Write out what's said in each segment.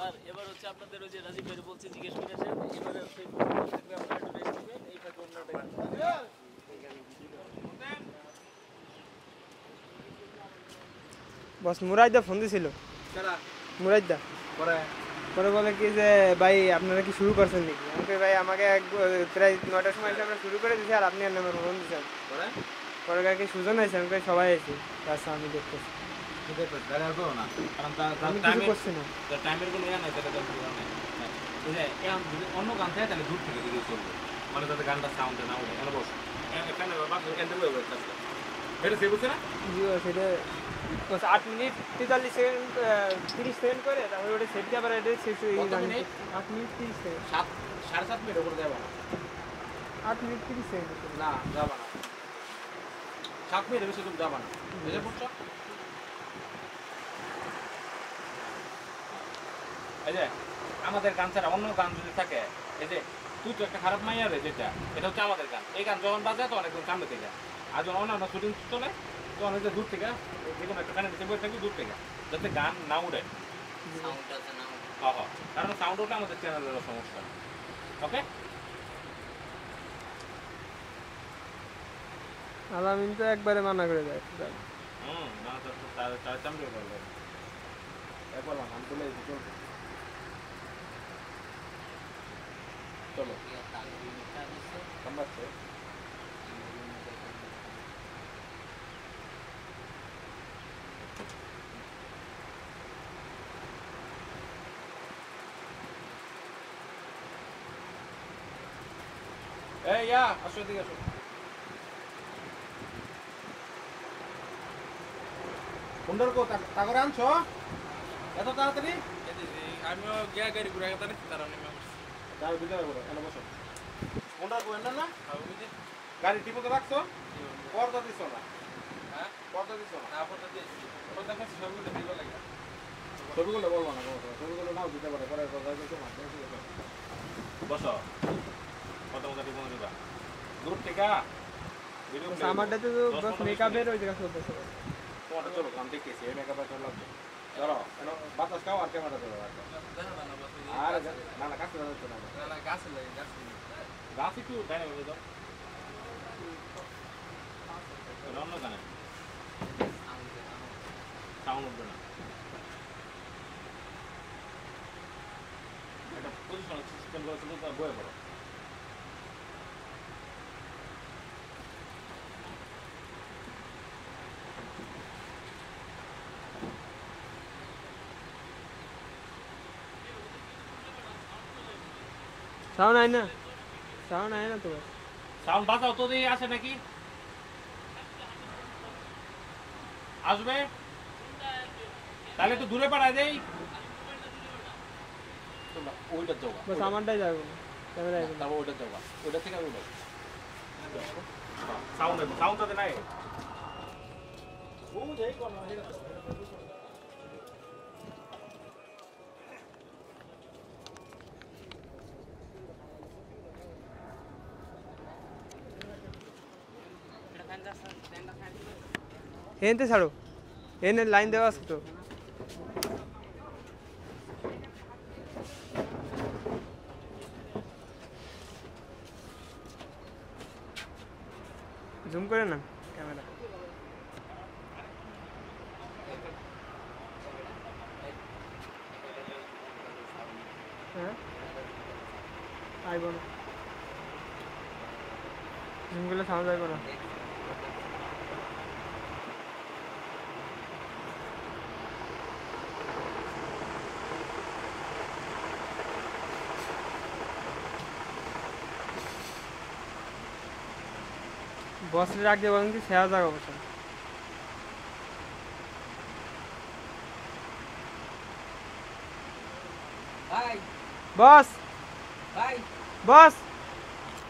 Sir এবার হচ্ছে আপনাদের ওই যে রাজীব ভাই বলছে জিজ্ঞেস করে আসেন। এবারে হচ্ছে আপনারা একটু রেস্ট নেবেন এই ফাঁকে অন্যটা বস মুরাইদা ফোন দিছিল। মুরাইদা। পরে? পরে বলে কি যে ভাই আপনারা কি শুরু করছেন নাকি? আমি ভাই আমাকে এক প্রায় নয়টার সময় এসে আমরা শুরু করে দিছি আর আপনি আর নামের ফোন দিচ্ছেন পরে? কি সুজন হয়েছে আমি কই, সবাই এসে আচ্ছা আমি দেখতেছি। আমি কিছু করছি না। টাইমের কোনো ইয়ে নাই তাহলে তো ইয়ে নাই। এই এখন যদি অন্য গান থাকে তাহলে দূর থেকে দিলেই চলবে। মানে তাতে গানটা সাউন্ডে না ওঠে এখানে বস। এখানে বাস এখান থেকে বসে। থাকবে এটা সে বুঝছে না? জি সেটা আট মিনিট তেতাল্লিশ সেকেন্ড তিরিশ সেকেন্ড করে তারপরে ওটা সেট দিয়ে এটা শেষ এই কত গান মিনিট? আট মিনিট তিরিশ সেকেন্ড। সাত সাড়ে সাত মিনিট উপরে যাবে। আট মিনিট তিরিশ সেকেন্ড। না যাবা না। সাত মিনিট বেশি তুমি যাবা না। বুঝে পড়ছো? এই যে আমাদের গান ছাড়া অন্য গান যদি থাকে এই যে তুই তো একটা খারাপ মাইয়া রে যেটা এটা হচ্ছে আমাদের গান। এই গান যখন বাজে তো অনেকক্ষণ সামনে থেকে আর যখন অন্যান্য শুটিং চলে তখন হচ্ছে দূর থেকে যে কোনো একটা গানের নিচে বসে থাকবি দূর থেকে যাতে গান না উঠে হ্যাঁ হ্যাঁ। কারণ সাউন্ড উঠলে আমাদের চ্যানেলেরও সমস্যা। ওকে আলামিন তো একবারে মানা করে দেয় হুম না তো তার চামড়ে বলবে একবার নাম তুলে চলবে চলো। কামড়াচ্ছে এই ইয়া আসো এদিকে আসো। সুন্দর কো তাগরে আনছো? এত তাড়াতাড়ি? আমিও গিয়া গাড়ি ঘুরে গেতাম তারা নেমে না? গাড়ি টিপতে রাখছো? পর্দা দিছো না? হ্যাঁ? পর্দা দিছো না? তারপর দিয়েছি। ওটা দেখো সবগুলো দিব লাগে। ছবিগুলো বলব না ছবিগুলো নাও দিতে পারে পরে পর্দা ঠিক আছে বসো কত মতো টিপে দিবা দূর থেকে আমারটাতে তো বস মেকআপের ওই জায়গা চলতেছে তোমারটা চলো আমি দেখতেছি এই মেকআপে চলো লাগবে। ধরো এনো বাতাস খাও আর ক্যামেরা ধরো রাখো। আর না না কাছে ধরো না গাছ লাগে গাছ গাছ একটু ডাইনে বলে দাও এটা অন্য গানে সাউন্ড উঠবে না একটা পজিশন সিস্টেম করে শুধু তার বয়ে পড়ো সাউন্ড আয় না। সাউন্ড আয় না তো সাউন্ড বাজাও তো দিয়ে আসে নাকি? আসবে? তাহলে একটু দূরে পাঠায় দেই। ওইটা যাও বস আমারটাই যাব ক্যামেরা তারপর ওইটা যাও ওইটা থেকে আমি সাউন্ড সাউন্ড তাতে নাই। ও যাই কোন এনতে ছাড়ো। এনে লাইন দেওয়া আছে তো। জুম করে না? ক্যামেরা। হ্যাঁ? আইব না। জুম করলে সাউন্ড আইব না। বসের রাখতে বলেন কি সেরা জায়গা বসেন ভাই। বস। বস।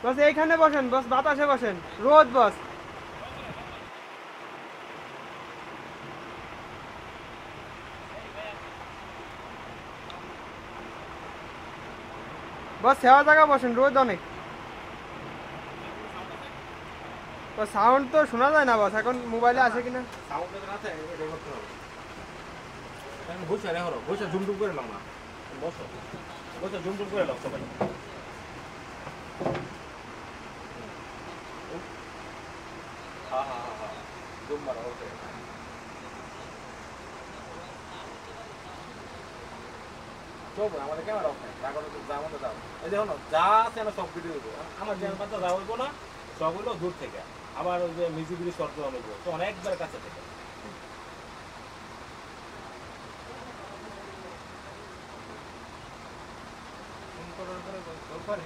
বস এইখানে বসেন বস বাতাসে বসেন। রোদ বস। বস সেবা জায়গা বসেন রোদ অনেক। সাউন্ড তো শোনা যায় না বস এখন মোবাইলে আছে কিনা? সাউন্ড এটা করতে হবে। হলো করে না। বসো। করে হ্যাঁ হ্যাঁ হ্যাঁ আমাদের ক্যামেরা অফ নাই। রাখো তো যা আমাদের দাও এই দেখো যা আছে সব ভিডিও দেবো। আমার চ্যানেল পাতা যা না, সব হইল দূর থেকে। আবার ওই যে মিউজিক ভিডিও শর্ট হইবো তো অনেকবার কাছে থেকে করে করে।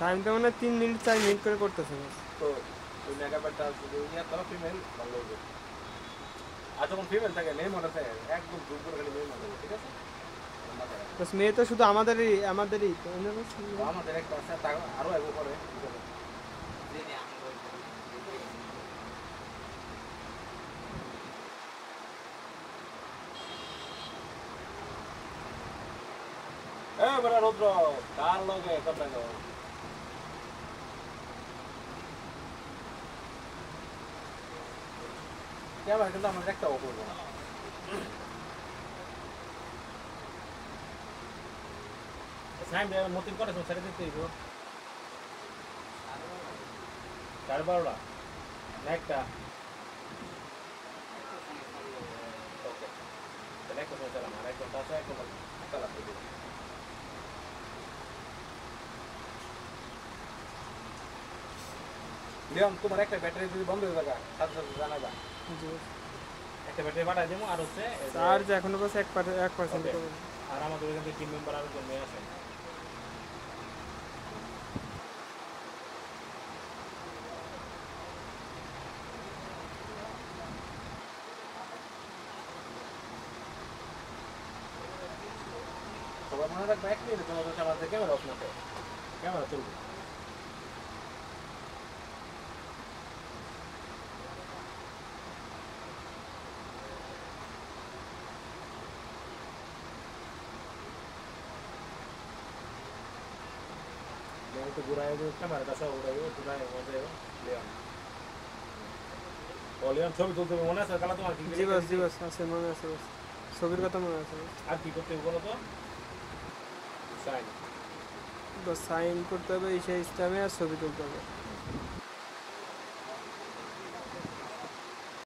টাইম তো মানে তিন মিনিট চার মিনিট করে করতেছে। তো ওই মেগাপ্যাডটা যদি ইয়ে করো ফিমেল ভালো হবে আর যখন ফিমেল থাকে মেয়ে মনে থাকে একদম করে খালি মেয়ে মনে হবে ঠিক আছে মাথায় রাখো। বাস মেয়ে তো শুধু আমাদেরই আমাদেরই আমাদের একটা আছে আরও করে ঠিক এ বড় রুদ্র, কার লগে কথা গো ক্যামেরা কিন্তু আমরা একটা না। মতিন করে ছেড়ে দিতে হইব। সাড়ে বারোটা? না একটা? ওকে। তাহলে চালাম আর এক ঘণ্টা আছে এক ঘণ্টা চালাতে দেবো তোমার একটা ব্যাটারি যদি বন্ধ হয়ে যাবে সাথে সাথে জানাবা। জি। একটা ব্যাটারি পাঠাই দেবো আর হচ্ছে চার্জ এখনও বাস এক পার- এক পার্সেন্ট আর আমাদের ওইখান থেকে টিম মেম্বার আরও জন মেয়ে সবাই মনে রাখবে এক মিনিট তোমাদের হচ্ছে আমাদের ক্যামেরা অফ না ক্যামেরা চলবে ছবি তুলতে মনে আছে? কালা তোমার কি জি বাস জি বাস আছে মনে আছে বাস। ছবির কথা মনে আছে আর কি করতে বলো তো? সাইন। করতে হবে এই সেই স্টামে আর ছবি তুলতে হবে।